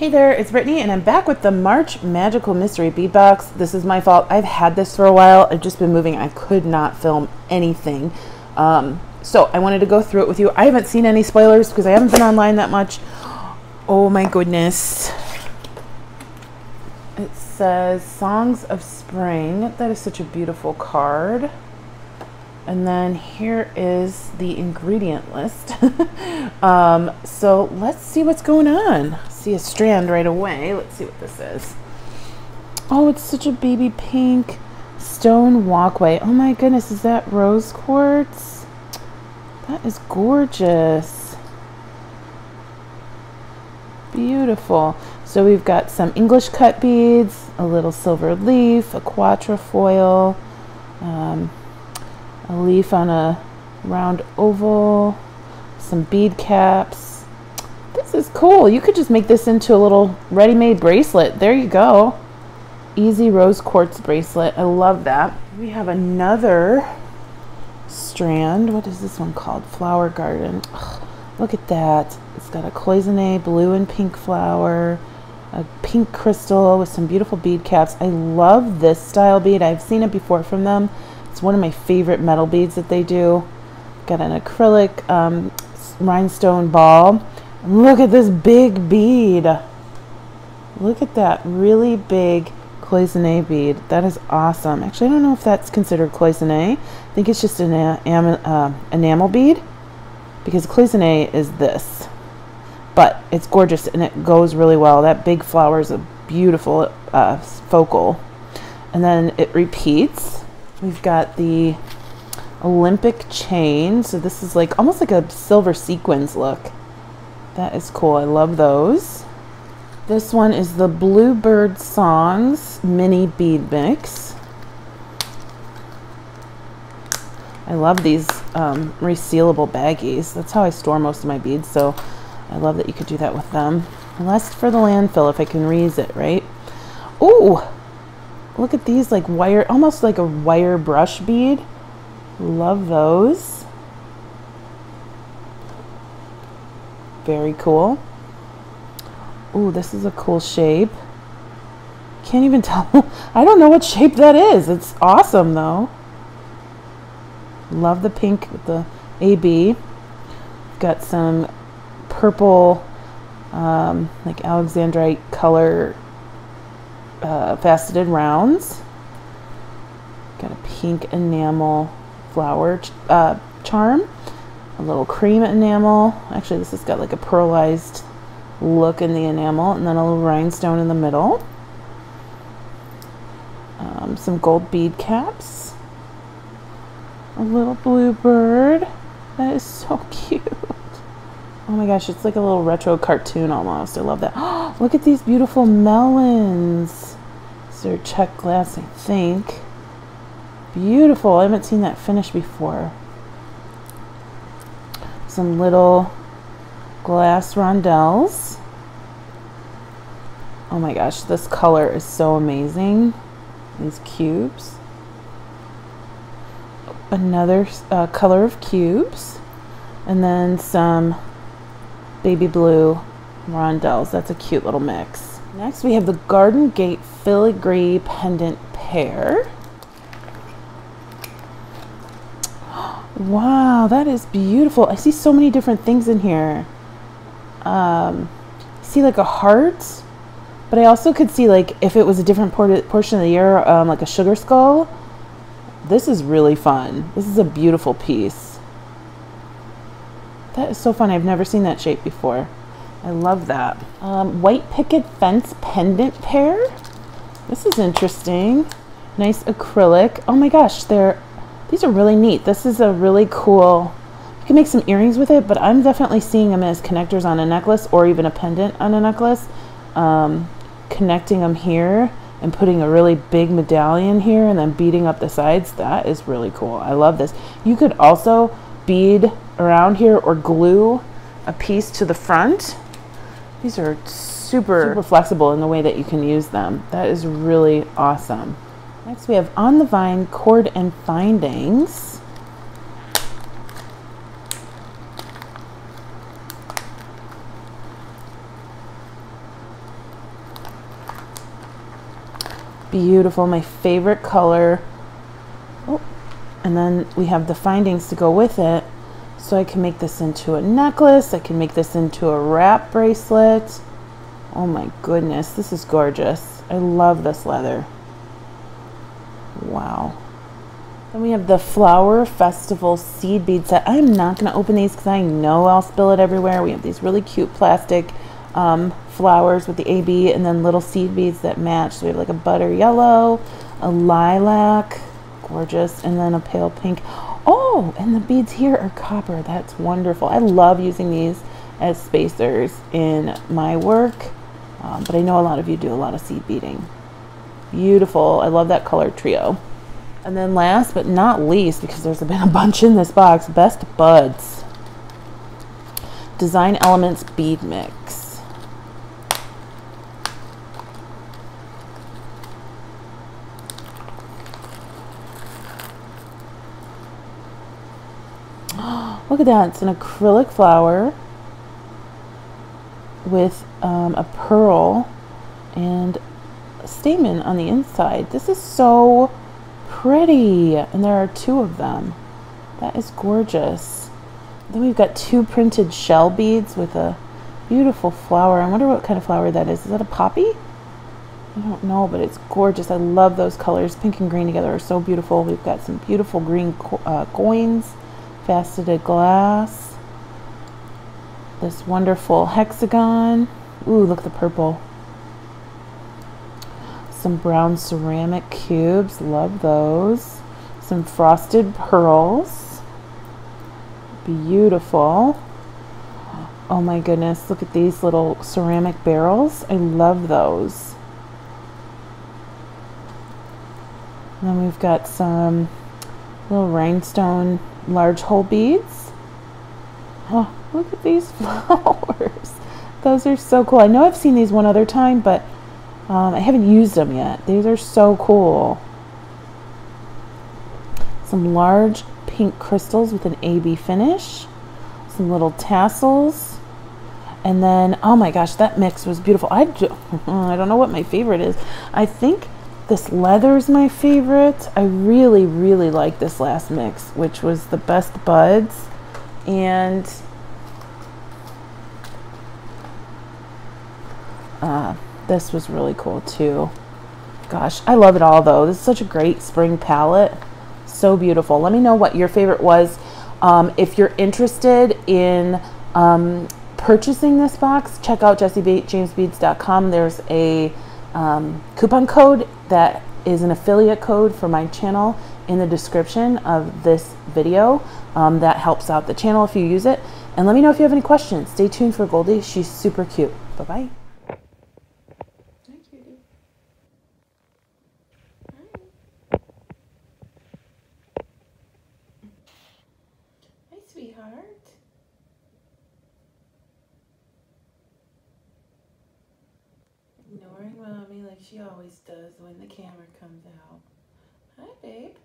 Hey there, it's Brittany, and I'm back with the March Magical Mystery Bead Box. This is my fault. I've had this for a while. I've just been moving. I could not film anything. Um, so I wanted to go through it with you. I haven't seen any spoilers because I haven't been online that much. Oh my goodness. It says Songs of Spring. That is such a beautiful card. And then here is the ingredient list. um, so let's see what's going on. See a strand right away. Let's see what this is. Oh, it's such a baby pink stone walkway. Oh my goodness, is that rose quartz? That is gorgeous. Beautiful. So we've got some English cut beads, a little silver leaf, a quatrefoil, um, a leaf on a round oval, some bead caps. This is cool. You could just make this into a little ready-made bracelet. There you go. Easy rose quartz bracelet. I love that. We have another strand. What is this one called? Flower Garden. Ugh, look at that. It's got a cloisonne blue and pink flower, a pink crystal with some beautiful bead caps. I love this style bead. I've seen it before from them. It's one of my favorite metal beads that they do. Got an acrylic um, rhinestone ball. Look at this big bead. Look at that really big cloisonne bead. That is awesome. Actually, I don't know if that's considered cloisonne. I think it's just an uh, enamel bead because cloisonne is this. But it's gorgeous and it goes really well. That big flower is a beautiful uh, focal. And then it repeats We've got the Olympic chain. So this is like almost like a silver sequins look. That is cool. I love those. This one is the Bluebird Songs mini bead mix. I love these um, resealable baggies. That's how I store most of my beads. So I love that you could do that with them. Less for the landfill if I can reuse it, right? Ooh, Look at these like wire, almost like a wire brush bead. Love those. Very cool. Ooh, this is a cool shape. Can't even tell. I don't know what shape that is. It's awesome though. Love the pink with the AB. Got some purple, um, like Alexandrite color uh, faceted rounds. Got a pink enamel flower ch uh, charm. A little cream enamel. Actually, this has got like a pearlized look in the enamel. And then a little rhinestone in the middle. Um, some gold bead caps. A little blue bird. That is so cute. Oh my gosh, it's like a little retro cartoon almost. I love that. Look at these beautiful melons. These are Czech glass, I think. Beautiful. I haven't seen that finish before. Some little glass rondelles. Oh my gosh, this color is so amazing. These cubes. Another uh, color of cubes. And then some baby blue rondelles. That's a cute little mix. Next we have the Garden Gate Filigree Pendant Pair. Wow, that is beautiful. I see so many different things in here. Um, see like a heart, but I also could see like if it was a different por portion of the year, um, like a sugar skull. This is really fun. This is a beautiful piece. That is so fun. I've never seen that shape before. I love that. Um, white picket fence pendant pair. This is interesting. Nice acrylic. Oh my gosh, they're these are really neat. This is a really cool. You can make some earrings with it, but I'm definitely seeing them as connectors on a necklace or even a pendant on a necklace. Um, connecting them here and putting a really big medallion here and then beading up the sides. That is really cool. I love this. You could also bead around here or glue a piece to the front these are super, super flexible in the way that you can use them. That is really awesome. Next we have On the Vine, Cord and Findings. Beautiful, my favorite color. Oh, and then we have the findings to go with it. So I can make this into a necklace. I can make this into a wrap bracelet. Oh my goodness, this is gorgeous. I love this leather. Wow. Then we have the Flower Festival seed bead set. I'm not going to open these because I know I'll spill it everywhere. We have these really cute plastic um, flowers with the AB and then little seed beads that match. So we have like a butter yellow, a lilac, gorgeous, and then a pale pink. Oh, and the beads here are copper. That's wonderful. I love using these as spacers in my work, um, but I know a lot of you do a lot of seed beading. Beautiful. I love that color trio. And then last but not least, because there's been a bunch in this box, Best Buds. Design Elements Bead Mix. Look at that, it's an acrylic flower with um, a pearl and stamen on the inside. This is so pretty. And there are two of them. That is gorgeous. Then we've got two printed shell beads with a beautiful flower. I wonder what kind of flower that is. Is that a poppy? I don't know, but it's gorgeous. I love those colors. Pink and green together are so beautiful. We've got some beautiful green co uh, coins, faceted glass, this wonderful hexagon. Ooh, look at the purple some brown ceramic cubes, love those. Some frosted pearls, beautiful. Oh my goodness, look at these little ceramic barrels. I love those. And then we've got some little rhinestone large hole beads. Oh, look at these flowers. Those are so cool. I know I've seen these one other time, but um, I haven't used them yet. These are so cool. Some large pink crystals with an AB finish. Some little tassels. And then, oh my gosh, that mix was beautiful. I, I don't know what my favorite is. I think this leather is my favorite. I really, really like this last mix, which was the best buds. And uh, this was really cool too. Gosh, I love it all though. This is such a great spring palette. So beautiful. Let me know what your favorite was. Um, if you're interested in um, purchasing this box, check out jessejamesbeads.com. There's a um, coupon code that is an affiliate code for my channel in the description of this video. Um, that helps out the channel if you use it. And let me know if you have any questions. Stay tuned for Goldie. She's super cute. Bye-bye. Sweetheart. Ignoring mommy like she always does when the camera comes out. Hi, babe.